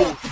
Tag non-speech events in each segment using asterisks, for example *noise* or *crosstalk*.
Walking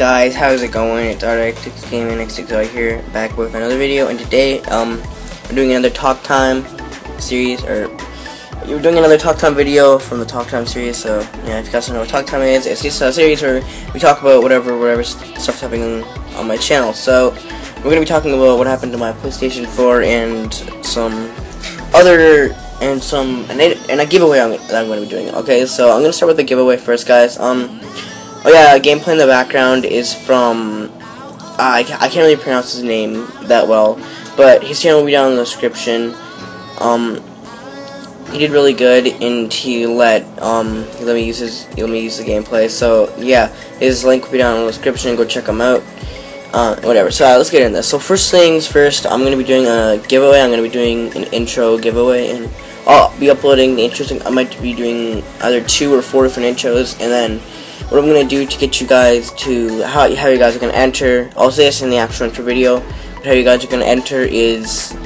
guys, how's it going? It's RX6 Gaming X6 here, back with another video, and today, um, we're doing another Talk Time series, or, you're doing another Talk Time video from the Talk Time series, so, yeah, if you guys don't know what Talk Time is, it's just a series where we talk about whatever, whatever st- stuff's happening on my channel, so, we're gonna be talking about what happened to my PlayStation 4 and some other, and some, and a, giveaway I'm, that I'm gonna be doing, okay, so I'm gonna start with the giveaway first, guys, um, Oh yeah, gameplay in the background is from uh, I, I can't really pronounce his name that well, but his channel will be down in the description. Um, he did really good, and he let um he let me use his he let me use the gameplay. So yeah, his link will be down in the description. Go check him out. Uh, whatever. So uh, let's get into this. So first things first, I'm gonna be doing a giveaway. I'm gonna be doing an intro giveaway, and I'll be uploading the intros. I might be doing either two or four different intros, and then what I'm gonna do to get you guys to how how you guys are gonna enter. I'll say this in the actual intro video. But how you guys are gonna enter is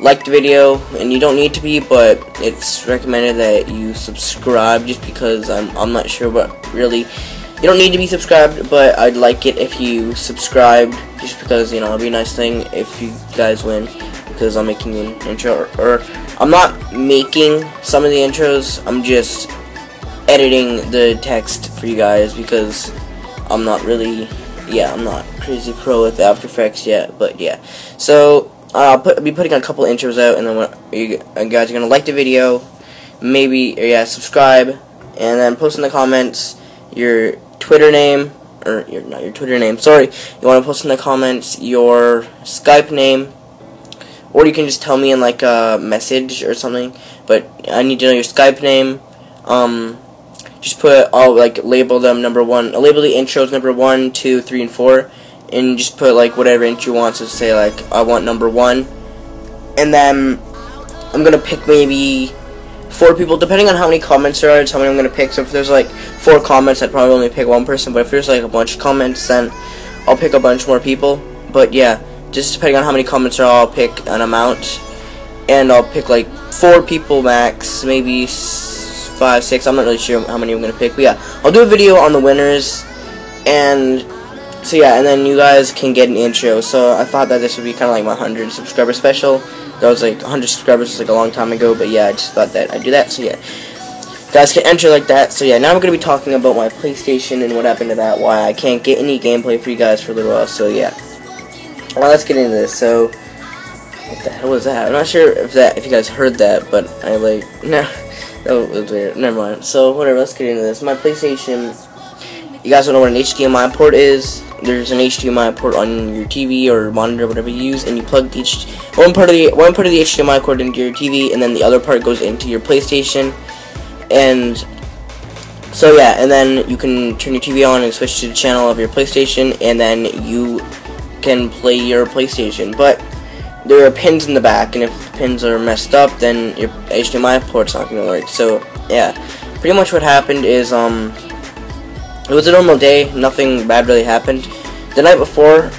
like the video, and you don't need to be, but it's recommended that you subscribe just because I'm I'm not sure, but really. You don't need to be subscribed, but I'd like it if you subscribed, just because, you know, it'd be a nice thing if you guys win, because I'm making an intro, or, or I'm not making some of the intros, I'm just editing the text for you guys because I'm not really, yeah, I'm not crazy pro with After Effects yet, but yeah. So I'll, put, I'll be putting a couple intros out, and then when you guys are gonna like the video, maybe yeah, subscribe, and then post in the comments your Twitter name or your not your Twitter name. Sorry, you want to post in the comments your Skype name. Or you can just tell me in like a message or something. But I need to know your Skype name. Um, just put all like label them number one label the intros number one two three and four and just put like whatever intro you want so say like i want number one. And then i'm gonna pick maybe four people depending on how many comments there are it's how many i'm gonna pick. So if there's like four comments i'd probably only pick one person. But if there's like a bunch of comments then i'll pick a bunch more people. But yeah just depending on how many comments there are i'll pick an amount. And i'll pick like four people max maybe five, six. I'm not really sure how many I'm gonna pick, but yeah, I'll do a video on the winners, and so yeah, and then you guys can get an intro. So I thought that this would be kind of like my 100 subscriber special. That was like 100 subscribers was like a long time ago, but yeah, I just thought that I'd do that. So yeah, guys can enter like that. So yeah, now I'm gonna be talking about my PlayStation and what happened to that. Why I can't get any gameplay for you guys for a little while. So yeah, well let's get into this. So. What the hell was that? I'm not sure if that if you guys heard that, but I like *laughs* no. Oh, it was. Never mind. So, whatever, let's get into this. My PlayStation, you guys don't know what an HDMI port is. There's an HDMI port on your TV or monitor, whatever you use, and you plug each one part of the one part of the HDMI cord into your TV, and then the other part goes into your PlayStation. And so yeah, and then you can turn your TV on and switch to the channel of your PlayStation, and then you can play your PlayStation. But there are pins in the back, and if the pins are messed up, then your HDMI port's not gonna work. So yeah, pretty much what happened is um, it was a normal day. Nothing bad really happened. The night before,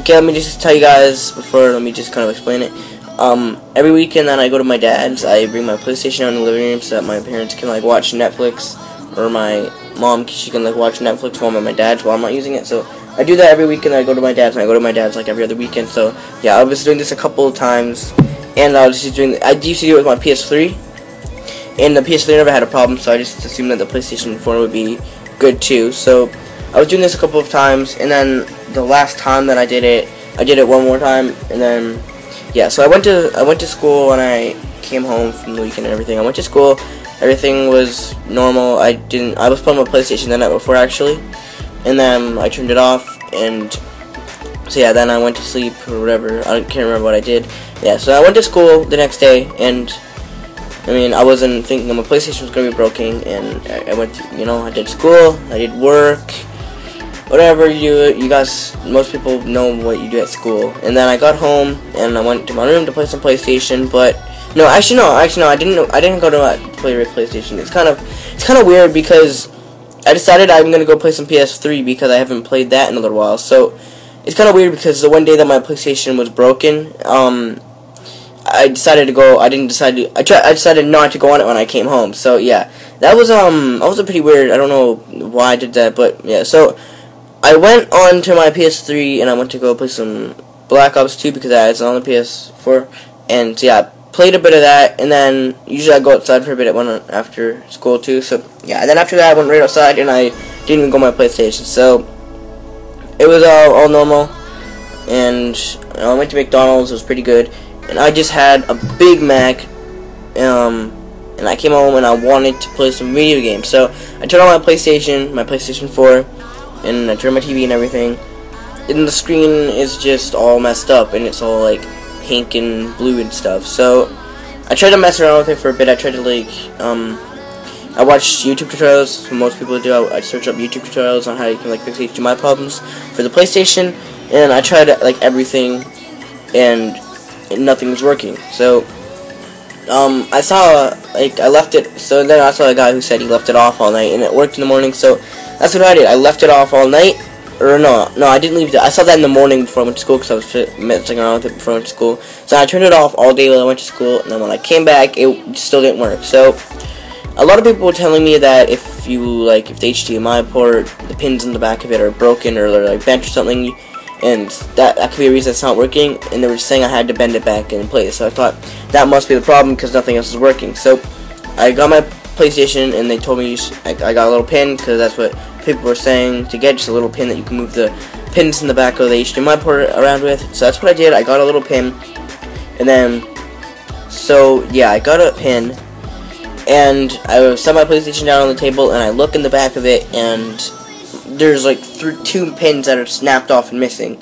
okay, let me just tell you guys before. Let me just kind of explain it. Um, every weekend that I go to my dad's, I bring my PlayStation out in the living room so that my parents can like watch Netflix, or my mom she can like watch Netflix while at my dad's while I'm not using it. So I do that every weekend. I go to my dad's, and I go to my dad's like every other weekend. So yeah, I was doing this a couple of times, and I was just doing. I used to do it with my PS3, and the PS3 never had a problem, so I just assumed that the PlayStation 4 would be good too. So I was doing this a couple of times, and then the last time that I did it, I did it one more time, and then yeah. So I went to I went to school and I came home from the weekend and everything. I went to school. Everything was normal. I didn't. I was playing my PlayStation the night before actually, and then I turned it off and so yeah then I went to sleep or whatever I can't remember what I did yeah so I went to school the next day and I mean, I wasn't thinking my PlayStation was gonna be broken, and I, went, to, you know, I did school, I did work, whatever you you guys, most people know what you do at school. And then I got home and I went to my room to play some PlayStation, but no, actually no, actually no, I didn't. I didn't go to uh, play PlayStation. It's kind of it's kind of weird because I decided I'm gonna go play some PS3 because I haven't played that in a little while. So it's kind of weird because the one day that my PlayStation was broken, um, I decided to go. I didn't decide to. I tried. I decided not to go on it when I came home. So yeah, that was um, that was a pretty weird. I don't know why I did that, but yeah. So I went on to my PS3 and I went to go play some Black Ops 2 because I was on the PS4, and yeah, played a bit of that, and then usually I go outside for a bit at one after school too. So yeah, and then after that I went right outside and I didn't even go my PlayStation. So it was all all normal, and I went to McDonald's. It was pretty good, and I just had a Big Mac. Um, and I came home and I wanted to play some video games. So I turned on my PlayStation, my PlayStation 4, and I turned my TV and everything. And the screen is just all messed up, and it's all like pink and blue and stuff. So I tried to mess around with it for a bit. I tried to like, um, I watched YouTube tutorials. Most people do. I, I search up YouTube tutorials on how you can like fix HDMI problems for the PlayStation, and I tried like everything, and, and nothing was working. So um, I saw like I left it. So then I saw a guy who said he left it off all night, and it worked in the morning. So that's what I did. I left it off all night. Or no, no, I didn't leave it. I saw that in the morning before I went to school because I was messing around with it before I went to school. So I turned it off all day while I went to school, and then when I came back, it still didn't work. So a lot of people were telling me that if you like, if the HDMI port, the pins in the back of it are broken or they're like bent or something, and that that could be a reason it's not working. And they were saying I had to bend it back in place. So I thought that must be the problem because nothing else is working. So I got my PlayStation, and they told me I, I got a little pin because that's what people were saying to get just a little pin that you can move the pins in the back of the HDMI port around with. So that's what I did. I got a little pin, and then so yeah, I got a pin, and I set my PlayStation down on the table, and I look in the back of it, and there's like th two pins that are snapped off and missing,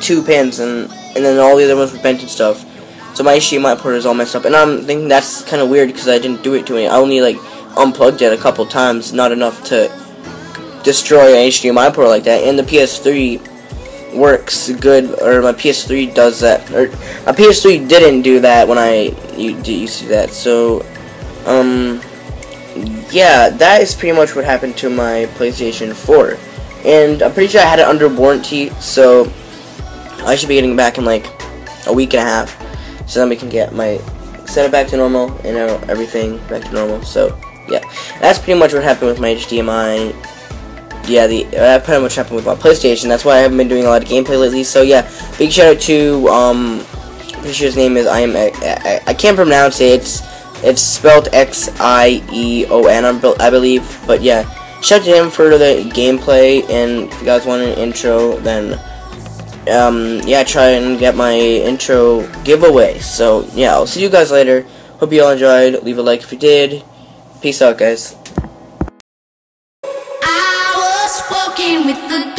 two pins, and and then all the other ones were bent and stuff. So my HDMI port is all messed up, and I'm thinking that's kind of weird because I didn't do it to me. I only like unplugged it a couple times, not enough to destroy an HDMI port like that. And the PS3 works good, or my PS3 does that, or my PS3 didn't do that when I you did you see that. So, um, yeah, that is pretty much what happened to my PlayStation 4. And I'm pretty sure I had it under warranty, so I should be getting back in like a week and a half. So then we can get my set it back to normal and everything back to normal. So yeah, that's pretty much what happened with my HDMI. Yeah, the that pretty much happened with my PlayStation. That's why I haven't been doing a lot of gameplay lately. So yeah, big shout out to um, pretty sure his name is I am I, I, I can't pronounce it. It's it's spelled X I E O N I believe. But yeah, shout out to him for the gameplay. And if you guys want an intro, then um, yeah, try and get my intro giveaway. So, yeah, I'll see you guys later. Hope you all enjoyed. Leave a like if you did. Peace out, guys. with the